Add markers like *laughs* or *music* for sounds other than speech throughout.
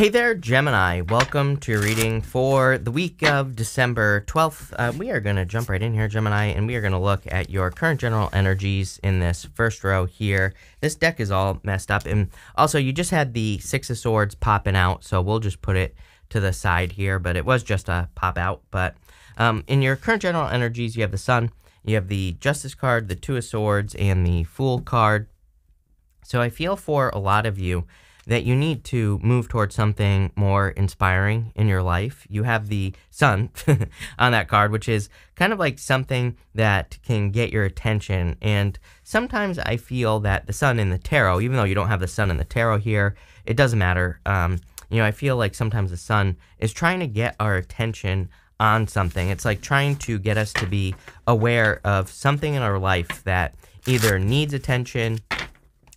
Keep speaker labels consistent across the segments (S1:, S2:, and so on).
S1: Hey there, Gemini. Welcome to your reading for the week of December 12th. Uh, we are going to jump right in here, Gemini, and we are going to look at your current general energies in this first row here. This deck is all messed up. And also, you just had the Six of Swords popping out, so we'll just put it to the side here, but it was just a pop out. But um, in your current general energies, you have the Sun, you have the Justice card, the Two of Swords, and the Fool card. So I feel for a lot of you that you need to move towards something more inspiring in your life. You have the sun *laughs* on that card, which is kind of like something that can get your attention. And sometimes I feel that the sun in the tarot, even though you don't have the sun in the tarot here, it doesn't matter. Um, you know, I feel like sometimes the sun is trying to get our attention on something. It's like trying to get us to be aware of something in our life that either needs attention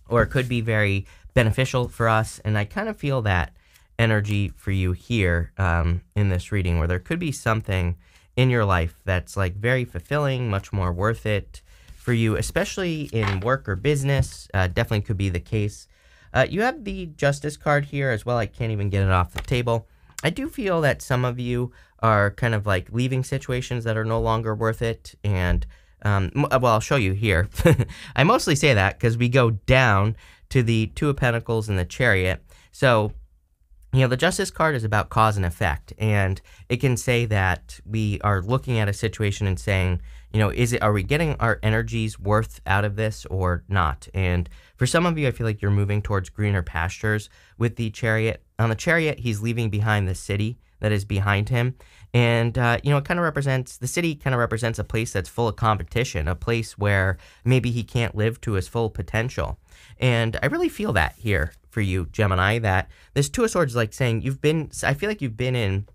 S1: or could be very beneficial for us. And I kind of feel that energy for you here um, in this reading, where there could be something in your life that's like very fulfilling, much more worth it for you, especially in work or business. Uh, definitely could be the case. Uh, you have the justice card here as well. I can't even get it off the table. I do feel that some of you are kind of like leaving situations that are no longer worth it. And, um, well, I'll show you here. *laughs* I mostly say that because we go down to the Two of Pentacles and the Chariot. So, you know, the Justice card is about cause and effect, and it can say that we are looking at a situation and saying, you know, is it are we getting our energies worth out of this or not? And for some of you, I feel like you're moving towards greener pastures with the Chariot. On the Chariot, he's leaving behind the city that is behind him. And, uh, you know, it kind of represents the city, kind of represents a place that's full of competition, a place where maybe he can't live to his full potential. And I really feel that here for you, Gemini, that this Two of Swords is like saying you've been, I feel like you've been in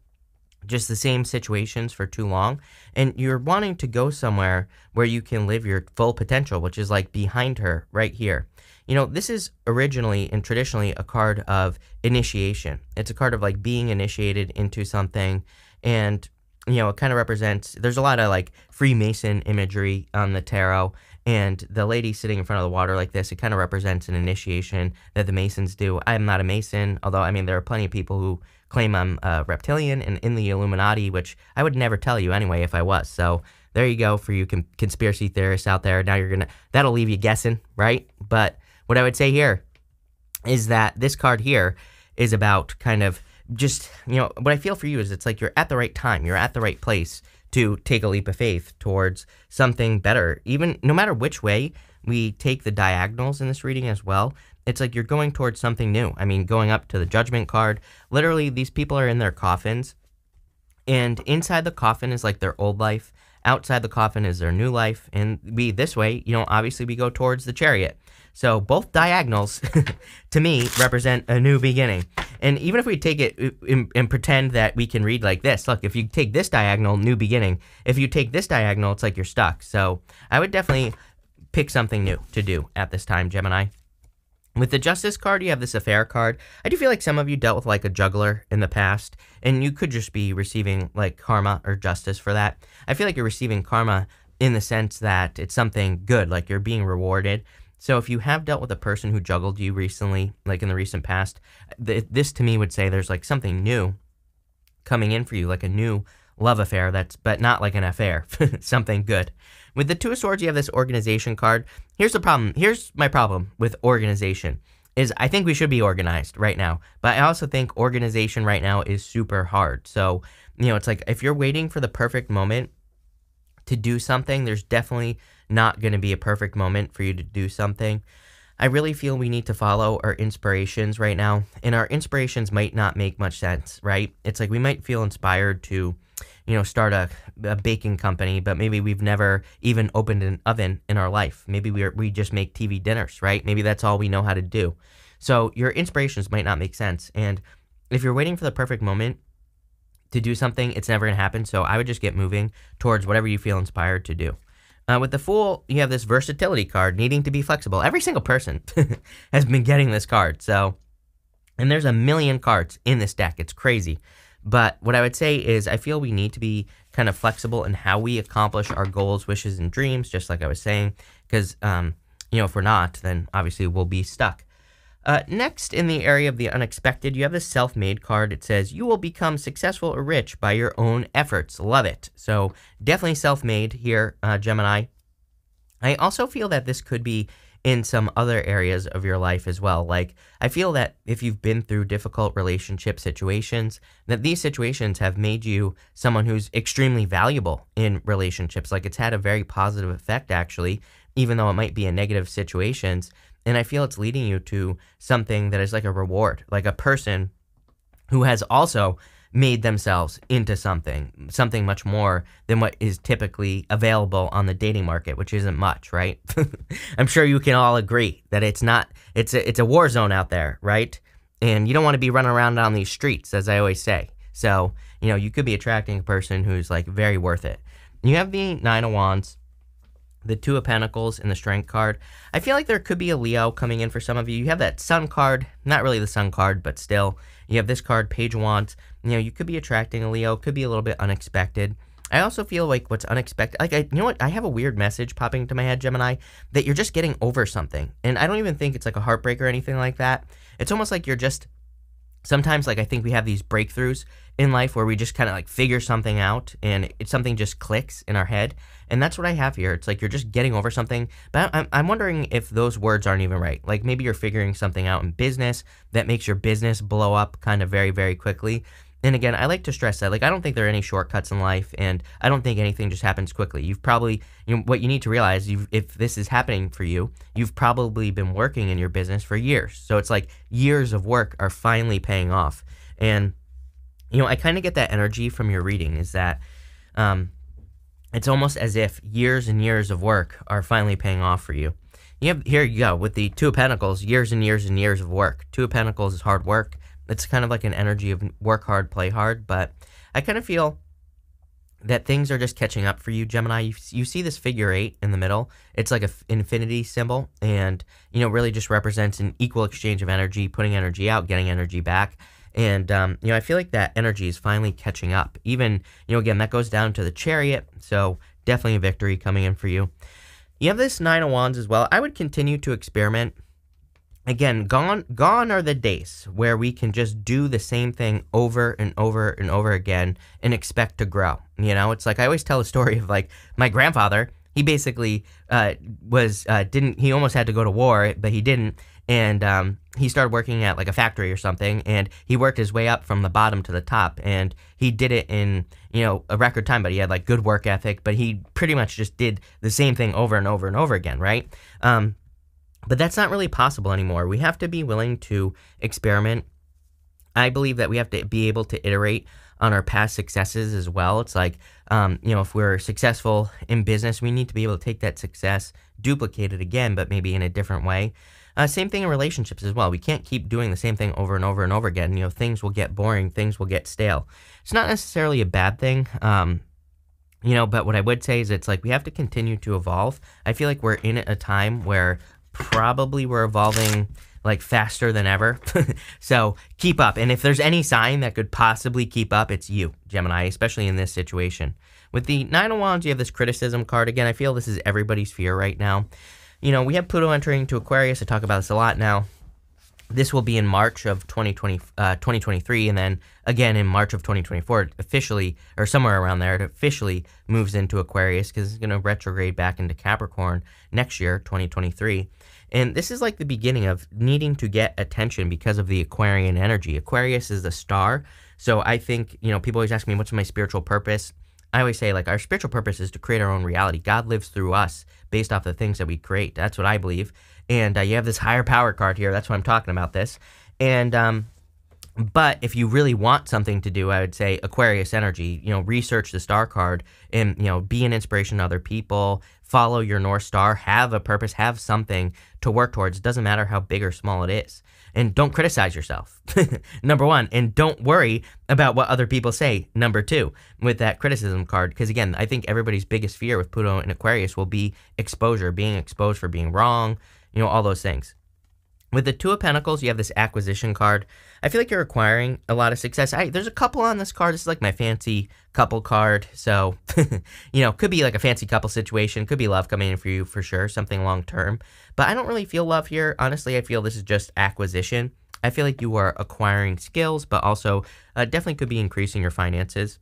S1: just the same situations for too long and you're wanting to go somewhere where you can live your full potential which is like behind her right here you know this is originally and traditionally a card of initiation it's a card of like being initiated into something and you know it kind of represents there's a lot of like freemason imagery on the tarot and the lady sitting in front of the water like this, it kind of represents an initiation that the Masons do. I am not a Mason, although I mean there are plenty of people who claim I'm a reptilian and in the Illuminati, which I would never tell you anyway if I was. So there you go for you conspiracy theorists out there. Now you're gonna that'll leave you guessing, right? But what I would say here is that this card here is about kind of just you know what I feel for you is it's like you're at the right time, you're at the right place to take a leap of faith towards something better. Even no matter which way we take the diagonals in this reading as well, it's like you're going towards something new. I mean, going up to the judgment card, literally, these people are in their coffins, and inside the coffin is like their old life. Outside the coffin is their new life. And we, this way, you know, obviously we go towards the chariot. So both diagonals, *laughs* to me, represent a new beginning. And even if we take it and, and, pretend that we can read like this, look, if you take this diagonal, new beginning. If you take this diagonal, it's like you're stuck. So I would definitely pick something new to do at this time, Gemini. With the Justice card, you have this Affair card. I do feel like some of you dealt with like a juggler in the past, and you could just be receiving like karma or justice for that. I feel like you're receiving karma in the sense that it's something good, like you're being rewarded. So if you have dealt with a person who juggled you recently, like in the recent past, th- this to me would say there's like something new coming in for you, like a new love affair that's but not like an affair, *laughs* something good. With the two of swords, you have this organization card. Here's the problem. Here's my problem with organization is I think we should be organized right now, but I also think organization right now is super hard. So, you know, it's like if you're waiting for the perfect moment to do something, there's definitely not going to be a perfect moment for you to do something. I really feel we need to follow our inspirations right now, and our inspirations might not make much sense, right? It's like we might feel inspired to, you know, start a, a baking company, but maybe we've never even opened an oven in our life. Maybe we we just make TV dinners, right? Maybe that's all we know how to do. So your inspirations might not make sense, and if you're waiting for the perfect moment to do something, it's never gonna happen. So I would just get moving towards whatever you feel inspired to do. Uh, with the Fool, you have this versatility card, needing to be flexible. Every single person *laughs* has been getting this card. So, and there's a million cards in this deck. It's crazy. But what I would say is, I feel we need to be kind of flexible in how we accomplish our goals, wishes, and dreams, just like I was saying. Because, um, you know, if we're not, then obviously we'll be stuck. Uh, next, in the area of the unexpected, you have the self made card. It says, You will become successful or rich by your own efforts. Love it. So, definitely self made here, uh, Gemini. I also feel that this could be in some other areas of your life as well. Like, I feel that if you've been through difficult relationship situations, that these situations have made you someone who's extremely valuable in relationships. Like, it's had a very positive effect, actually, even though it might be in negative situations. And I feel it's leading you to something that is like a reward, like a person who has also made themselves into something, something much more than what is typically available on the dating market, which isn't much, right? *laughs* I'm sure you can all agree that it's not it's a, it's a war zone out there, right? And you don't want to be running around on these streets, as I always say. So, you know, you could be attracting a person who's like very worth it. You have the Nine of Wands, the Two of Pentacles, and the Strength card. I feel like there could be a Leo coming in for some of you. You have that Sun card, not really the Sun card, but still. You have this card, Page of Wands. You know, you could be attracting a Leo, could be a little bit unexpected. I also feel like what's unexpected, like, I, you know what? I have a weird message popping into my head, Gemini, that you're just getting over something. And I don't even think it's like a heartbreak or anything like that. It's almost like you're just sometimes like I think we have these breakthroughs in life where we just kind of like figure something out and it's something just clicks in our head. And that's what I have here. It's like you're just getting over something. But I'm, I'm wondering if those words aren't even right. Like maybe you're figuring something out in business that makes your business blow up kind of very, very quickly. And again, I like to stress that like I don't think there are any shortcuts in life, and I don't think anything just happens quickly. You've probably you know what you need to realize. If this is happening for you, you've probably been working in your business for years. So it's like years of work are finally paying off. And you know, I kind of get that energy from your reading. Is that um, it's almost as if years and years of work are finally paying off for you. You have here you go with the Two of Pentacles, years and years and years of work. Two of Pentacles is hard work it's kind of like an energy of work hard, play hard. But I kind of feel that things are just catching up for you, Gemini. You, you see this figure eight in the middle. It's like an infinity symbol, and you know really just represents an equal exchange of energy, putting energy out, getting energy back. And um, you know, I feel like that energy is finally catching up. Even you know, again, that goes down to the chariot. So definitely a victory coming in for you. You have this nine of wands as well. I would continue to experiment again, gone gone are the days where we can just do the same thing over and over and over again and expect to grow. You know, it's like I always tell a story of like my grandfather. He basically uh, was uh, didn't he almost had to go to war, but he didn't. And um, he started working at like a factory or something, and he worked his way up from the bottom to the top, and he did it in you know a record time. But he had like good work ethic, but he pretty much just did the same thing over and over and over again, right? Um, but that's not really possible anymore. We have to be willing to experiment. I believe that we have to be able to iterate on our past successes as well. It's like, um, you know, if we're successful in business, we need to be able to take that success, duplicate it again, but maybe in a different way. Uh, same thing in relationships as well. We can't keep doing the same thing over and over and over again. You know, things will get boring, things will get stale. It's not necessarily a bad thing. Um, you know, but what I would say is it's like we have to continue to evolve. I feel like we're in a time where probably we're evolving like faster than ever. *laughs* so keep up. And if there's any sign that could possibly keep up, it's you, Gemini, especially in this situation. With the Nine of Wands, you have this criticism card. Again, I feel this is everybody's fear right now. You know, we have Pluto entering to Aquarius. I talk about this a lot now. This will be in March of 2020, uh, 2023, and then again in March of 2024, officially, or somewhere around there, it officially moves into Aquarius because it's going to retrograde back into Capricorn next year, 2023. And this is like the beginning of needing to get attention because of the Aquarian energy. Aquarius is the star. So I think, you know, people always ask me, what's my spiritual purpose? I always say, like, our spiritual purpose is to create our own reality. God lives through us based off the things that we create. That's what I believe. And uh, you have this higher power card here. That's why I'm talking about this. And, um, but if you really want something to do, I would say Aquarius energy, you know, research the star card and, you know, be an inspiration to other people, follow your North Star, have a purpose, have something to work towards. It doesn't matter how big or small it is. And don't criticize yourself, *laughs* number one. And don't worry about what other people say, number two, with that criticism card. Because again, I think everybody's biggest fear with Pluto and Aquarius will be exposure, being exposed for being wrong, you know, all those things. With the Two of Pentacles, you have this acquisition card. I feel like you're acquiring a lot of success. I, there's a couple on this card. This is like my fancy couple card. So, *laughs* you know, could be like a fancy couple situation. Could be love coming in for you for sure, something long term. But I don't really feel love here. Honestly, I feel this is just acquisition. I feel like you are acquiring skills, but also uh, definitely could be increasing your finances.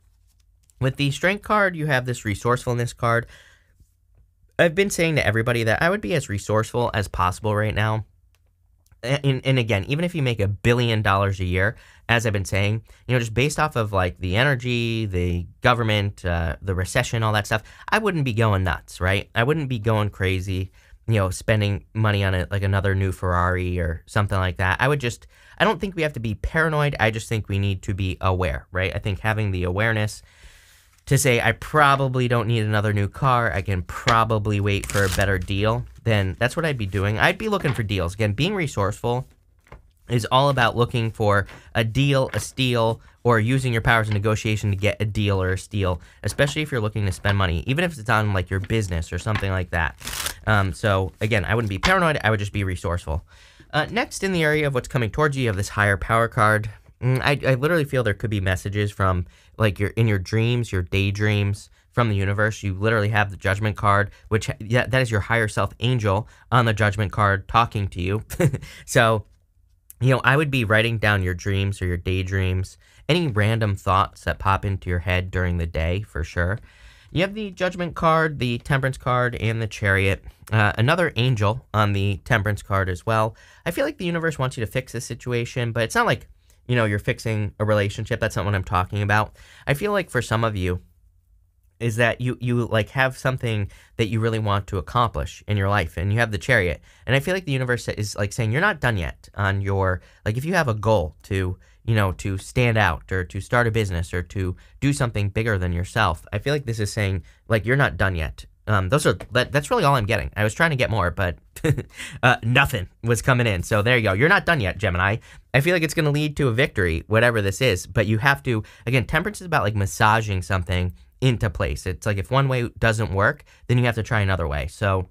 S1: With the strength card, you have this resourcefulness card. I've been saying to everybody that I would be as resourceful as possible right now and, and again, even if you make a billion dollars a year, as I've been saying, you know, just based off of like the energy, the government, uh, the recession, all that stuff, I wouldn't be going nuts, right? I wouldn't be going crazy, you know, spending money on it like another new Ferrari or something like that. I would just, I don't think we have to be paranoid. I just think we need to be aware, right? I think having the awareness to say I probably don't need another new car. I can probably wait for a better deal. Then that's what I'd be doing. I'd be looking for deals. Again, being resourceful is all about looking for a deal, a steal, or using your powers of negotiation to get a deal or a steal, especially if you're looking to spend money, even if it's on like your business or something like that. Um, so again, I wouldn't be paranoid. I would just be resourceful. Uh, next, in the area of what's coming towards you, you have this higher power card. Mm, I, I literally feel there could be messages from like your in your dreams, your daydreams from the universe. You literally have the judgment card, which yeah, that is your higher self angel on the judgment card talking to you. *laughs* so, you know, I would be writing down your dreams or your daydreams, any random thoughts that pop into your head during the day for sure. You have the Judgment card, the Temperance card, and the Chariot. Uh, another angel on the Temperance card as well. I feel like the universe wants you to fix this situation, but it's not like you know, you're fixing a relationship. That's not what I'm talking about. I feel like for some of you, is that you you like have something that you really want to accomplish in your life and you have the chariot and i feel like the universe is like saying you're not done yet on your like if you have a goal to you know to stand out or to start a business or to do something bigger than yourself i feel like this is saying like you're not done yet um, those are that, that's really all I'm getting. I was trying to get more, but *laughs* uh, nothing was coming in. So there you go. You're not done yet, Gemini. I feel like it's going to lead to a victory, whatever this is. But you have to again. Temperance is about like massaging something into place. It's like if one way doesn't work, then you have to try another way. So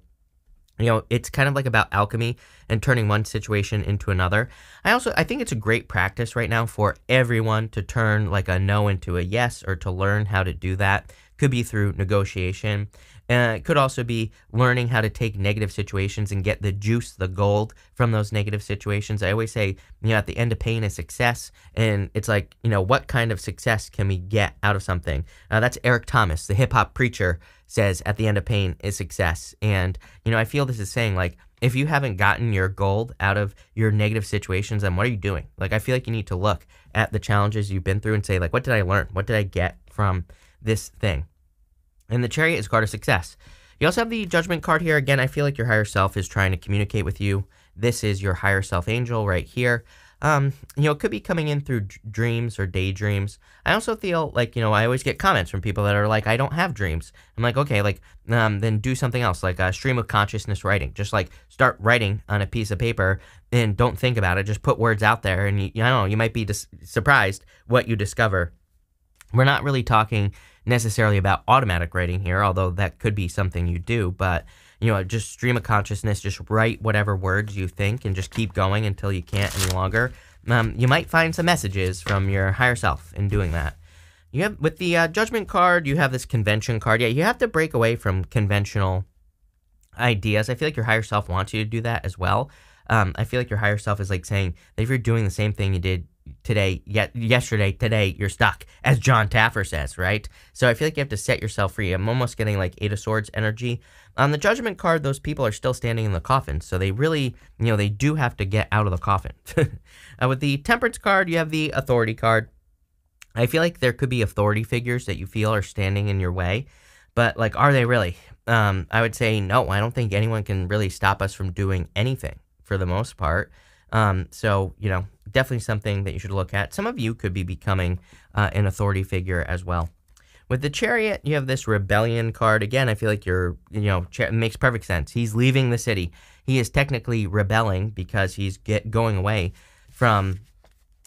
S1: you know it's kind of like about alchemy and turning one situation into another i also i think it's a great practice right now for everyone to turn like a no into a yes or to learn how to do that could be through negotiation uh, it could also be learning how to take negative situations and get the juice, the gold from those negative situations. I always say, you know, at the end of pain is success. And it's like, you know, what kind of success can we get out of something? Uh, that's Eric Thomas, the hip hop preacher, says at the end of pain is success. And, you know, I feel this is saying, like, if you haven't gotten your gold out of your negative situations, then what are you doing? Like, I feel like you need to look at the challenges you've been through and say, like, what did I learn? What did I get from this thing? And the chariot is card of success. You also have the judgment card here. Again, I feel like your higher self is trying to communicate with you. This is your higher self angel right here. Um, you know, it could be coming in through dreams or daydreams. I also feel like, you know, I always get comments from people that are like, I don't have dreams. I'm like, okay, like, um, then do something else, like a stream of consciousness writing. Just like start writing on a piece of paper and don't think about it. Just put words out there, and you, I don't know, you might be surprised what you discover. We're not really talking necessarily about automatic writing here, although that could be something you do, but you know, just stream of consciousness, just write whatever words you think and just keep going until you can't any longer. Um, you might find some messages from your higher self in doing that. You have with the uh, judgment card, you have this convention card. Yeah, you have to break away from conventional ideas. I feel like your higher self wants you to do that as well. Um, I feel like your higher self is like saying that if you're doing the same thing you did today, yet yesterday, today, you're stuck, as Jon Taffer says, right? So I feel like you have to set yourself free. I'm almost getting like Eight of Swords energy. On the Judgment card, those people are still standing in the coffin, so they really, you know, they do have to get out of the coffin. *laughs* uh, with the Temperance card, you have the Authority card. I feel like there could be authority figures that you feel are standing in your way, but like, are they really? Um, I would say no. I don't think anyone can really stop us from doing anything for the most part. Um, so, you know, definitely something that you should look at. Some of you could be becoming uh, an authority figure as well. With the chariot, you have this rebellion card. Again, I feel like you're, you know, makes perfect sense. He's leaving the city. He is technically rebelling because he's get going away from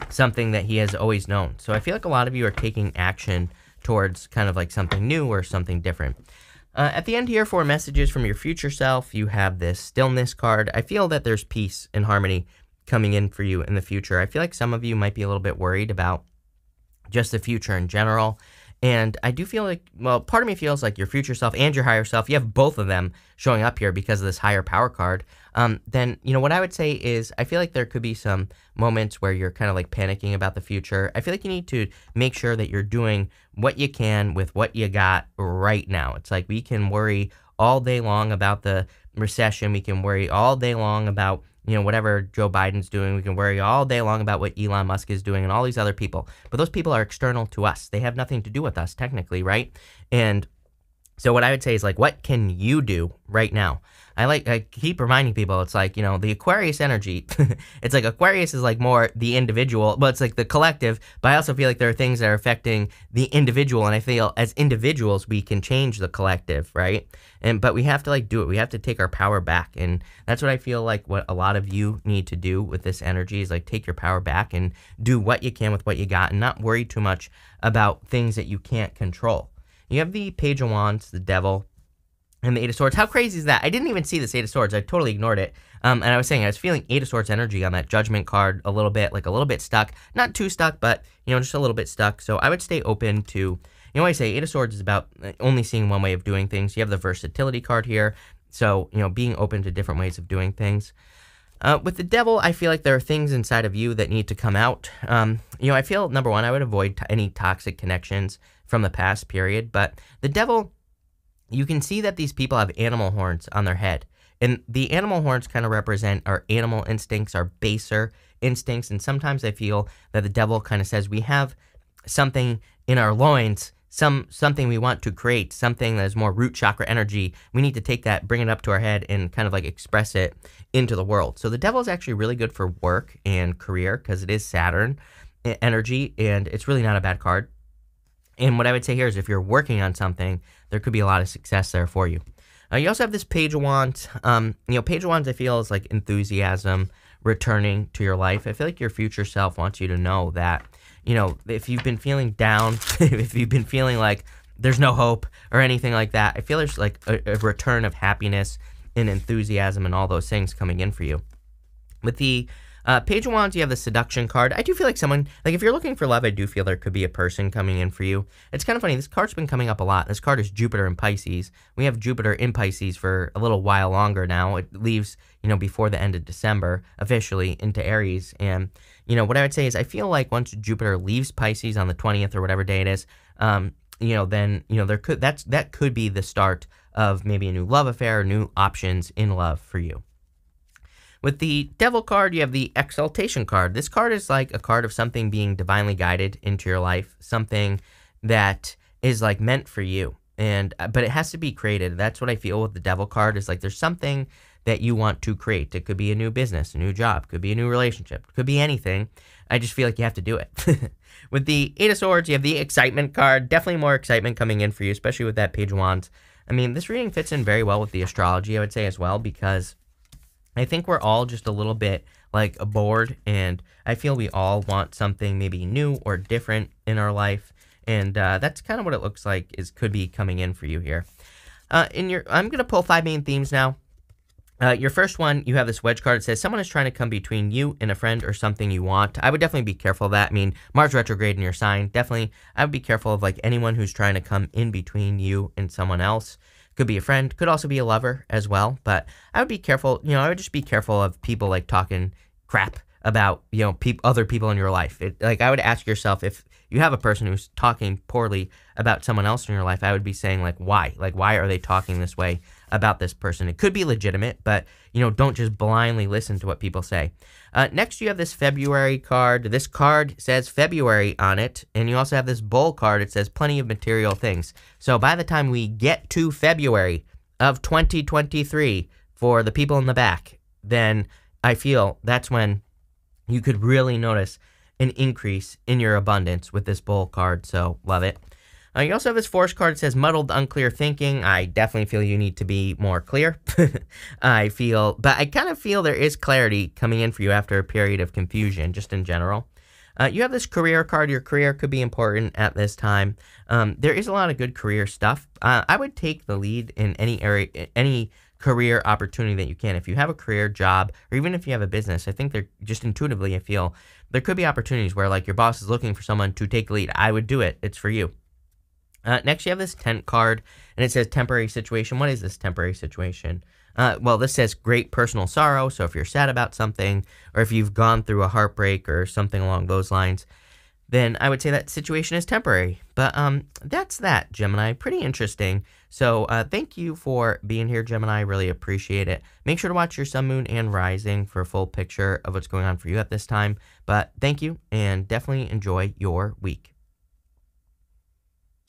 S1: something that he has always known. So I feel like a lot of you are taking action towards kind of like something new or something different. Uh, at the end here for messages from your future self, you have this stillness card. I feel that there's peace and harmony coming in for you in the future. I feel like some of you might be a little bit worried about just the future in general. And I do feel like, well, part of me feels like your future self and your higher self, you have both of them showing up here because of this higher power card. Um, then, you know, what I would say is I feel like there could be some moments where you're kind of like panicking about the future. I feel like you need to make sure that you're doing what you can with what you got right now. It's like we can worry all day long about the recession, we can worry all day long about you know, whatever Joe Biden's doing. We can worry all day long about what Elon Musk is doing and all these other people. But those people are external to us. They have nothing to do with us, technically, right? And so what I would say is like, what can you do right now? I like I keep reminding people it's like, you know, the Aquarius energy. *laughs* it's like Aquarius is like more the individual, but it's like the collective, but I also feel like there are things that are affecting the individual and I feel as individuals we can change the collective, right? And but we have to like do it. We have to take our power back. And that's what I feel like what a lot of you need to do with this energy is like take your power back and do what you can with what you got and not worry too much about things that you can't control. You have the Page of Wands, the Devil, and the Eight of Swords. How crazy is that? I didn't even see this Eight of Swords. I totally ignored it. Um, and I was saying I was feeling Eight of Swords energy on that Judgment card a little bit, like a little bit stuck. Not too stuck, but you know, just a little bit stuck. So I would stay open to. You know, I say Eight of Swords is about only seeing one way of doing things. You have the versatility card here, so you know, being open to different ways of doing things. Uh, with the devil, I feel like there are things inside of you that need to come out. Um, you know, I feel number one, I would avoid any toxic connections from the past period, but the devil you can see that these people have animal horns on their head. And the animal horns kind of represent our animal instincts, our baser instincts. And sometimes I feel that the devil kind of says we have something in our loins, some something we want to create, something that is more root chakra energy. We need to take that, bring it up to our head, and kind of like express it into the world. So the devil is actually really good for work and career because it is Saturn energy, and it's really not a bad card. And what I would say here is if you're working on something, there could be a lot of success there for you. Uh, you also have this Page of Wands. Um, you know, Page of Wands, I feel, is like enthusiasm returning to your life. I feel like your future self wants you to know that, you know, if you've been feeling down, *laughs* if you've been feeling like there's no hope or anything like that, I feel there's like a, a return of happiness and enthusiasm and all those things coming in for you. With the uh, Page of Wands, you have the Seduction card. I do feel like someone, like if you're looking for love, I do feel there could be a person coming in for you. It's kind of funny. This card's been coming up a lot. This card is Jupiter in Pisces. We have Jupiter in Pisces for a little while longer now. It leaves, you know, before the end of December officially into Aries. And, you know, what I would say is I feel like once Jupiter leaves Pisces on the 20th or whatever day it is, um, you know, then, you know, there could, that's, that could be the start of maybe a new love affair, new options in love for you. With the Devil card, you have the Exaltation card. This card is like a card of something being divinely guided into your life, something that is like meant for you. And uh, but it has to be created. That's what I feel with the Devil card is like there's something that you want to create. It could be a new business, a new job, could be a new relationship, could be anything. I just feel like you have to do it. *laughs* with the Eight of Swords, you have the Excitement card. Definitely more excitement coming in for you, especially with that Page of Wands. I mean, this reading fits in very well with the astrology, I would say, as well, because I think we're all just a little bit like bored, and I feel we all want something maybe new or different in our life, and uh, that's kind of what it looks like is could be coming in for you here. Uh, in your, I'm gonna pull five main themes now. Uh, your first one, you have this wedge card. It says someone is trying to come between you and a friend or something you want. I would definitely be careful of that. I mean, Mars retrograde in your sign. Definitely, I would be careful of like anyone who's trying to come in between you and someone else. Could be a friend, could also be a lover as well. But I would be careful, you know, I would just be careful of people like talking crap about, you know, pe- other people in your life. It, like, I would ask yourself if you have a person who's talking poorly about someone else in your life, I would be saying, like, why? Like, why are they talking this way about this person? It could be legitimate, but, you know, don't just blindly listen to what people say. Uh, next, you have this February card. This card says February on it, and you also have this Bull card. It says plenty of material things. So by the time we get to February of 2023, for the people in the back, then I feel that's when you could really notice an increase in your abundance with this Bull card. So love it. Uh, you also have this force card. It says muddled, unclear thinking. I definitely feel you need to be more clear. *laughs* I feel, but I kind of feel there is clarity coming in for you after a period of confusion, just in general. Uh, you have this career card. Your career could be important at this time. Um, there is a lot of good career stuff. Uh, I would take the lead in any area, any career opportunity that you can. If you have a career job, or even if you have a business, I think they're just intuitively, I feel there could be opportunities where like your boss is looking for someone to take lead. I would do it. It's for you. Uh, next, you have this tent card, and it says temporary situation. What is this temporary situation? Uh, well, this says great personal sorrow. So if you're sad about something, or if you've gone through a heartbreak or something along those lines, then I would say that situation is temporary. But um, that's that, Gemini. Pretty interesting. So uh, thank you for being here, Gemini. I really appreciate it. Make sure to watch your sun, moon, and rising for a full picture of what's going on for you at this time. But thank you, and definitely enjoy your week.